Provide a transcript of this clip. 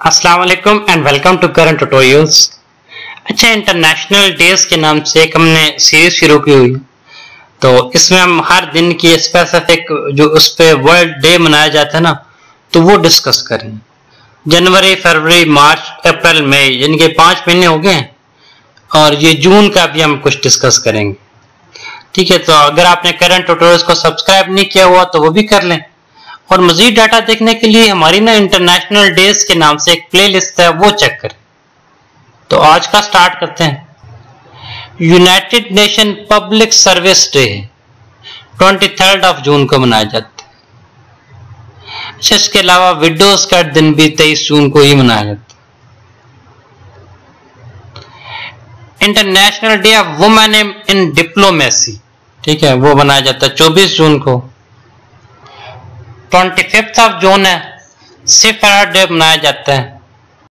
वालेकुम and welcome to current tutorials अच्छा international days के नाम से एक हमने सीरीज़ शुरू की हुई। तो इसमें हम हर दिन की स्पेसिफिक जो उस पर वर्ल्ड डे मनाया जाता है ना तो वो डिस्कस करें। जनवरी, फरवरी, मार्च, अप्रैल, मई, यानी कि पाँच महीने हो गए और ये जून का भी हम कुछ डिस्कस करेंगे। ठीक है तो अगर आपने करंट ट्यूटोरियल्स को सब्सक्राइब नहीं किया हुआ तो वो भी कर लें। और मजीद डाटा देखने के लिए हमारी ना इंटरनेशनल डेज़ के नाम से एक प्लेलिस्ट है, वो चेक करें। तो आज का स्टार्ट करते हैं। United Nation public service day twenty third of June को मनाया जाता है। अच्छा इसके अलावा विडोज का दिन भी तेईस जून को ही मनाया जाता है। International day of women in diplomacy ठीक है, वो मनाया जाता है, चौबीस जून को। ट्वेंटी फिफ्थ ऑफ़ जून है सिफर डे मनाया जाता है।